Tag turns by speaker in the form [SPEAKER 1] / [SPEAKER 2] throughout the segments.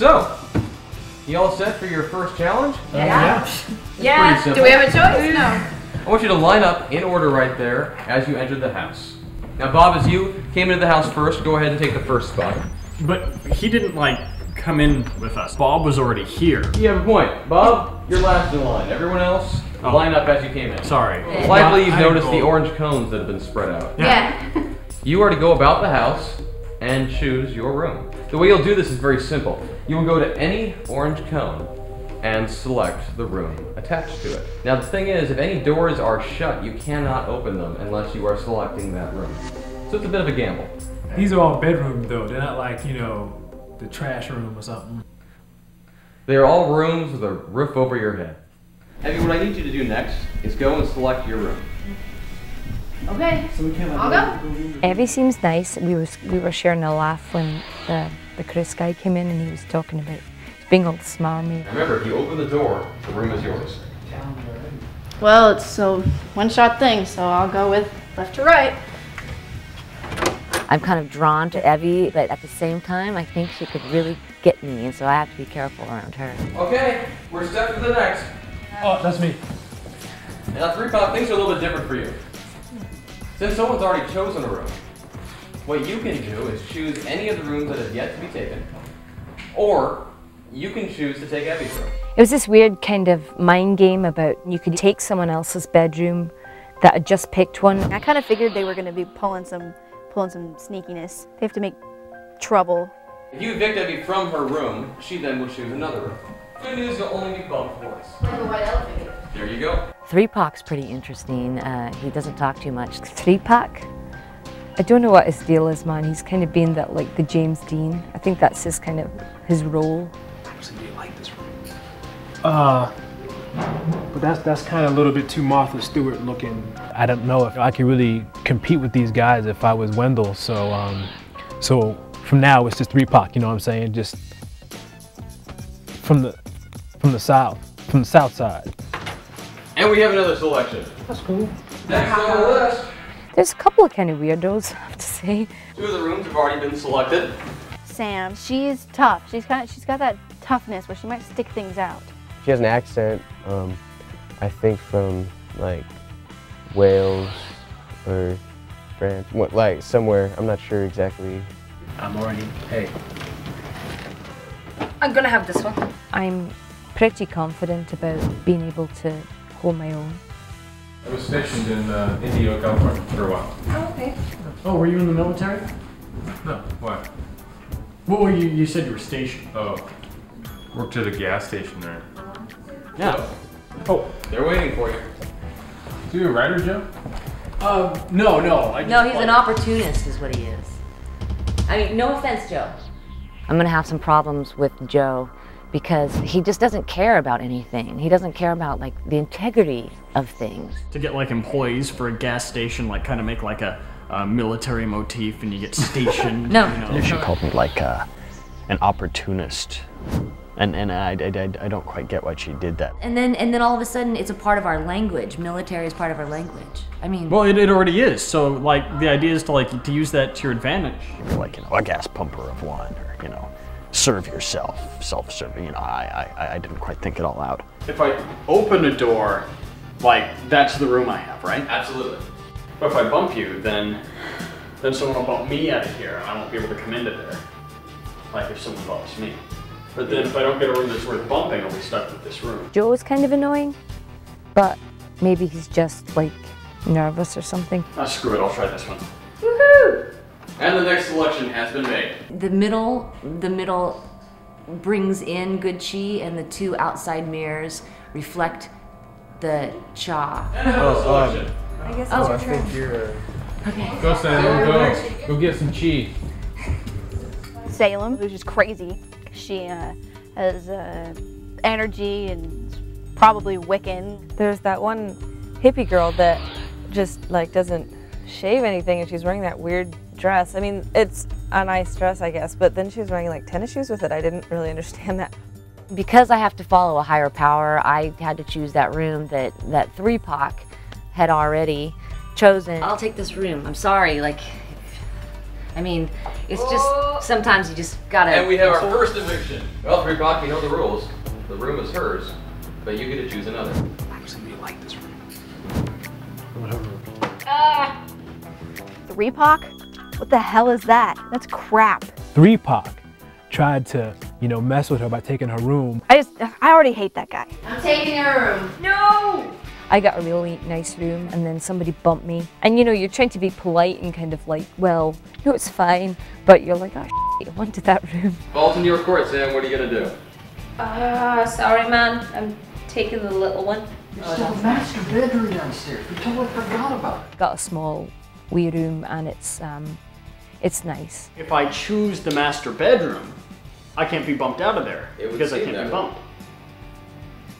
[SPEAKER 1] So, you all set for your first challenge?
[SPEAKER 2] Yeah.
[SPEAKER 1] Um, pretty
[SPEAKER 2] Yeah.
[SPEAKER 1] simple.
[SPEAKER 2] Do we have a choice? No.
[SPEAKER 1] I want you to line up in order right there as you enter the house. Now, Bob, as you came into the house first, go ahead and take the first spot.
[SPEAKER 3] But he didn't like come in with us. Bob was already here.
[SPEAKER 1] You have a point. Bob, you're last in line. Everyone else,
[SPEAKER 3] Oh.
[SPEAKER 1] line up as you came in.
[SPEAKER 3] Sorry.
[SPEAKER 1] Likely you've
[SPEAKER 3] I
[SPEAKER 1] noticed the orange cones that have been spread out.
[SPEAKER 2] Yeah.
[SPEAKER 1] You are to go about the house and choose your room. The way you'll do this is very simple. You will go to any orange cone and select the room attached to it. Now the thing is, if any doors are shut, you cannot open them unless you are selecting that room. So it's a bit of a gamble.
[SPEAKER 4] These are all bedrooms though. They're not like, you know, the trash room or something.
[SPEAKER 1] They are all rooms with a roof over your head. Abby, what I need you to do next is go and select your room.
[SPEAKER 2] Okay. I'll go.
[SPEAKER 5] Evie seems nice. We was we were sharing a laugh when the the Chris guy came in and he was talking about being all smarmy.
[SPEAKER 1] Remember, if you open the door, the room is yours.
[SPEAKER 2] Well, it's a one-shot thing, so I'll go with left to right.
[SPEAKER 5] I'm kind of drawn to Evie, but at the same time, I think she could really get me, and so I have to be careful around her.
[SPEAKER 1] Okay, we're step to the next.
[SPEAKER 4] Oh, that's me.
[SPEAKER 1] Now, three o'clock, things are a little bit different for you. Since someone's already chosen a room, what you can do is choose any of the rooms that have yet to be taken, or you can choose to take Abby's room.
[SPEAKER 5] It was this weird kind of mind game about you could take someone else's bedroom that had just picked one.
[SPEAKER 6] I kind of figured they were going to be pulling some, pulling some sneakiness. They have to make trouble.
[SPEAKER 1] If you evict Abby from her room, she then will choose another room. Good news, you'll only be bumped once.
[SPEAKER 2] Like a white elephant.
[SPEAKER 1] There you go.
[SPEAKER 5] Three Pac's pretty interesting. Uh, he doesn't talk too much. Three Pac? I don't know what his deal is, man. He's kind of been that like the James Dean. I think that's his kind of his role.
[SPEAKER 4] Uh, but that's that's kind of a little bit too Martha Stewart looking. I don't know if I could really compete with these guys if I was Wendell. So, um, so from now it's just three Pac. You know what I'm saying? Just from the from the south, from the south side.
[SPEAKER 1] And we have another selection.
[SPEAKER 4] That's cool.
[SPEAKER 1] Next on the list,
[SPEAKER 5] There's a couple of kind of weirdos, I have to say.
[SPEAKER 1] two of the rooms have already been selected.
[SPEAKER 6] Sam, she's tough. She's got, she's got that toughness where she might stick things out.
[SPEAKER 7] She has an accent, um, I think from like Wales or France, what, like somewhere. I'm not sure exactly.
[SPEAKER 4] I'm already. Hey,
[SPEAKER 5] I'm gonna have this one. I'm pretty confident about being able to hold my own.
[SPEAKER 8] I was stationed in uh, Indio, California for a while.
[SPEAKER 2] Oh, okay.
[SPEAKER 4] oh, were you in the military?
[SPEAKER 8] No, why?
[SPEAKER 4] What were you? You said you were stationed.
[SPEAKER 8] Oh, worked at a gas station there.
[SPEAKER 1] Yeah.
[SPEAKER 4] Oh,
[SPEAKER 1] They're waiting for you.
[SPEAKER 8] So you a writer, Joe?
[SPEAKER 4] um, no, no. I
[SPEAKER 9] No, he's an opportunist, is what he is. I mean, no offense, Joe.
[SPEAKER 5] I'm gonna have some problems with Joe because he just doesn't care about anything. He doesn't care about like the integrity of things.
[SPEAKER 3] To get like employees for a gas station, like kind of make like a, a military motif, and you get stationed.
[SPEAKER 9] No.
[SPEAKER 3] You know.
[SPEAKER 10] She called me like uh, an opportunist, and and I, I, I, I don't quite get why she did that.
[SPEAKER 9] And then, and then all of a sudden, it's a part of our language. Military is part of our language. I mean,
[SPEAKER 3] Well, it, it already is. So like the idea is to like to use that to your advantage.
[SPEAKER 10] Like you know a gas pumper of one, or you know, serve yourself, self-serving. You know, I, I I didn't quite think it all out.
[SPEAKER 3] If I open a door, like that's the room I have, right?
[SPEAKER 1] Absolutely.
[SPEAKER 3] But if I bump you, then then someone will bump me out of here, and I won't be able to come into there. Like if someone bumps me. But then if I don't get a room that's worth bumping, I'll be stuck with this room.
[SPEAKER 5] Joe is kind of annoying, but maybe he's just like nervous or something.
[SPEAKER 3] Ah, screw it, I'll try this one.
[SPEAKER 2] Woohoo!
[SPEAKER 1] And the next selection has been made.
[SPEAKER 9] the middle, the middle brings in good chi, and the two outside mirrors reflect the cha.
[SPEAKER 1] And another selection.
[SPEAKER 2] I guess
[SPEAKER 9] Oh,
[SPEAKER 2] it's your turn.
[SPEAKER 4] You're.
[SPEAKER 9] Okay.
[SPEAKER 8] Go, Sam. Go. Go get some chi.
[SPEAKER 6] Salem, who's just crazy. She uh, has uh, energy and probably Wiccan.
[SPEAKER 11] There's that one hippie girl that just like doesn't shave anything and she's wearing that weird dress. I mean, it's a nice dress, I guess, but then she was wearing like tennis shoes with it. I didn't really understand that.
[SPEAKER 5] Because I have to follow a higher power, I had to choose that room that that three Pac had already chosen.
[SPEAKER 9] I'll take this room. I'm sorry, like, I mean, it's just sometimes you just gotta.
[SPEAKER 1] And we have our first eviction. Well, three o'clock, you know the rules. The room is hers, but you get to choose another.
[SPEAKER 10] Actually, we like this room. Whatever.
[SPEAKER 6] Ah! Three Pac? What the hell is that? That's crap.
[SPEAKER 4] Three Pac tried to, you know, mess with her by taking her room.
[SPEAKER 6] I just, I already hate that guy.
[SPEAKER 2] I'm taking your room.
[SPEAKER 6] No!
[SPEAKER 5] I got a really nice room and then somebody bumped me. And you know, you're trying to be polite and kind of like, well, no, it's fine. But you're like, oh, shit, I wanted that room.
[SPEAKER 1] Ball's in your court, Sam. What are you gonna do?
[SPEAKER 12] Uh, sorry, man. I'm taking the little one.
[SPEAKER 10] There's still a master bedroom downstairs. We totally forgot about it.
[SPEAKER 5] Got a small wee room and it's um, it's nice.
[SPEAKER 3] If I choose the master bedroom, I can't be bumped out of there
[SPEAKER 1] It
[SPEAKER 3] because I can't
[SPEAKER 1] that
[SPEAKER 3] be
[SPEAKER 1] way.
[SPEAKER 3] bumped.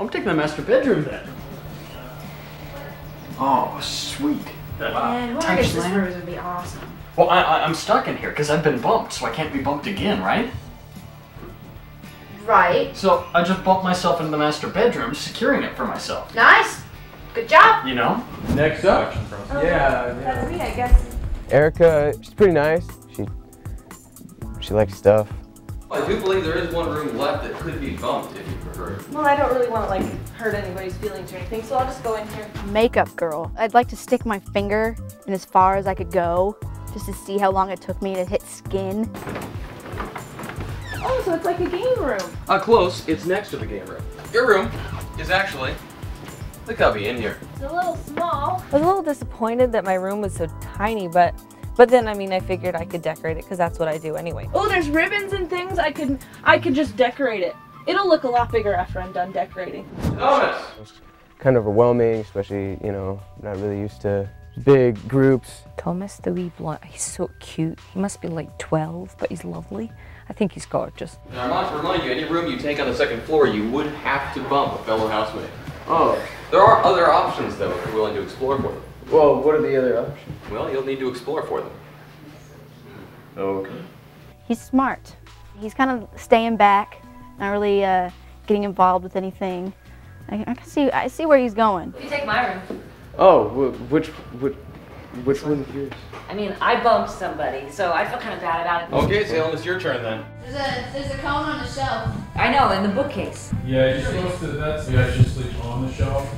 [SPEAKER 3] I'm taking the master bedroom then.
[SPEAKER 10] Oh, sweet.
[SPEAKER 12] Man, whoever
[SPEAKER 10] Type
[SPEAKER 12] gets this
[SPEAKER 10] slam.
[SPEAKER 12] rose would be awesome.
[SPEAKER 3] Well, I, I, I'm stuck in here because I've been bumped, so I can't be bumped again, right?
[SPEAKER 2] Right.
[SPEAKER 3] So I just bumped myself into the master bedroom, securing it for myself.
[SPEAKER 2] Nice. Good job.
[SPEAKER 3] You know?
[SPEAKER 1] Next up.
[SPEAKER 8] Yeah, yeah.
[SPEAKER 12] That's me, I guess.
[SPEAKER 7] Erica, she's pretty nice. She she likes stuff.
[SPEAKER 1] I do believe there is one room left that could be bumped if you prefer.
[SPEAKER 11] Well, I don't really want to like hurt anybody's feelings or anything, so I'll just go in here.
[SPEAKER 6] Makeup girl. I'd like to stick my finger in as far as I could go just to see how long it took me to hit skin.
[SPEAKER 11] Oh, so it's like a game room.
[SPEAKER 1] Uh, close. It's next to the game room. Your room is actually the cubby in here.
[SPEAKER 11] It's a little small. I was a little disappointed that my room was so tiny, but but then I mean I figured I could decorate it because that's what I do anyway.
[SPEAKER 13] Oh, there's ribbons and things. I could I could just decorate it. It'll look a lot bigger after I'm done decorating.
[SPEAKER 1] Thomas.
[SPEAKER 7] Kind of overwhelming, especially, you know, not really used to big groups.
[SPEAKER 5] Thomas, the wee blonde, he's so cute. He must be like 12, but he's lovely. I think he's gorgeous.
[SPEAKER 1] Now, I must remind you, any room you take on the second floor, you would have to bump a fellow housemate.
[SPEAKER 7] Oh.
[SPEAKER 1] There are other options, though, if you're willing to explore for them.
[SPEAKER 7] Well, what are the other options?
[SPEAKER 1] Well, you'll need to explore for them.
[SPEAKER 7] Okay.
[SPEAKER 6] He's smart. He's kind of staying back, not really uh, getting involved with anything. I, I can see I see where he's going.
[SPEAKER 9] You take my room.
[SPEAKER 7] Oh, wh- which which which one's yours?
[SPEAKER 9] I mean, I bumped somebody, so I feel kind of bad about it.
[SPEAKER 1] Okay, Salem, it's your turn then.
[SPEAKER 2] There's a there's a cone on the shelf.
[SPEAKER 9] I know, in the bookcase.
[SPEAKER 8] Yeah, you're supposed to, that's, you guys should sleep on the shelf.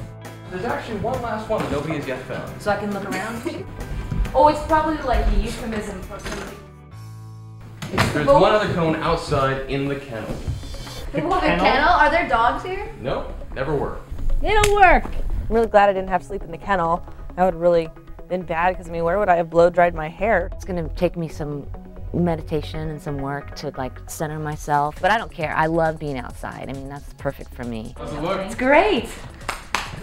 [SPEAKER 1] There's actually one last one that nobody has yet found.
[SPEAKER 9] So I can look around.
[SPEAKER 12] Oh, it's probably like a euphemism for something.
[SPEAKER 1] There's one other cone outside in the kennel.
[SPEAKER 2] The kennel? Are there dogs here?
[SPEAKER 1] Nope, never were.
[SPEAKER 11] They don't work. I'm really glad I didn't have to sleep in the kennel. That would really been bad because I mean, where would I have blow dried my hair?
[SPEAKER 9] It's gonna take me some meditation and some work to like center myself, but I don't care. I love being outside. I mean, that's perfect for me.
[SPEAKER 8] How's it look?
[SPEAKER 9] It's great.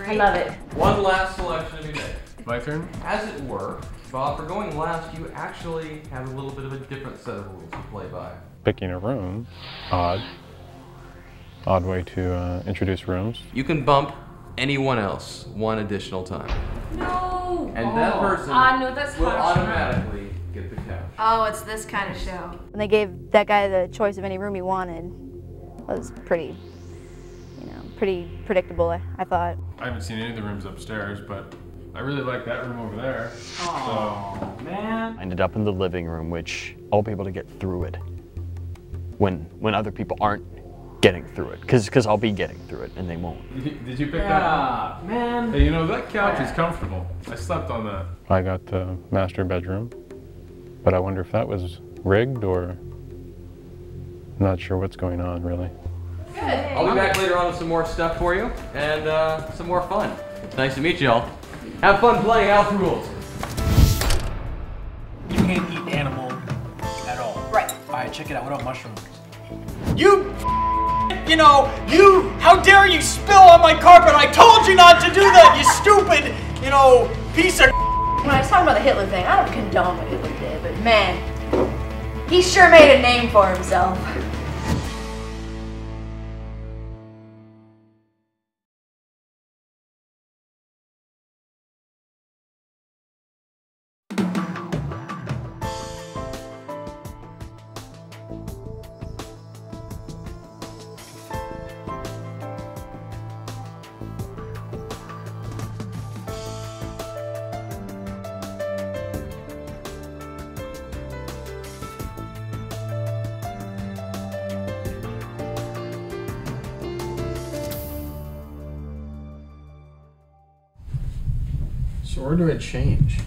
[SPEAKER 9] I love it.
[SPEAKER 1] One last selection to be made.
[SPEAKER 8] My turn?
[SPEAKER 1] As it were, Bob, for going last, you actually have a little bit of a different set of rules to play by.
[SPEAKER 14] Picking a room, odd. Odd way to uh, introduce rooms.
[SPEAKER 1] You can bump anyone else one additional time.
[SPEAKER 12] No.
[SPEAKER 1] And that person
[SPEAKER 12] Ah, no, that's
[SPEAKER 1] will automatically get the couch.
[SPEAKER 2] Oh, it's this kind of show.
[SPEAKER 6] And they gave that guy the choice of any room he wanted, it was pretty, you know, pretty predictable. I, I thought.
[SPEAKER 8] I haven't seen any of the rooms upstairs, but I really like that room over there.
[SPEAKER 3] Oh, man.
[SPEAKER 10] I ended up in the living room, which I'll be able to get through it when when other people aren't getting through it, because because I'll be getting through it and they won't.
[SPEAKER 8] Did you, pick
[SPEAKER 3] Yeah,
[SPEAKER 8] that?
[SPEAKER 3] man.
[SPEAKER 8] Hey, you know that couch is comfortable. I slept on that.
[SPEAKER 14] I got the master bedroom, but I wonder if that was rigged or not sure what's going on really. Good.
[SPEAKER 1] I'll be back later on with some more stuff for you and uh, some more fun. Nice to meet y'all. Have fun playing House Rulez.
[SPEAKER 4] You can't eat animal at all.
[SPEAKER 2] Right.
[SPEAKER 4] All right, check it out. What about mushrooms?
[SPEAKER 3] You, you know, you, how dare you spill on my carpet? I told you not to do that, you stupid, you know, piece of.
[SPEAKER 2] When I was talking about the Hitler thing, I don't condone what Hitler did, but man, he sure made a name for himself.
[SPEAKER 3] So where do I change?